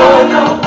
Oh no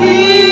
vida.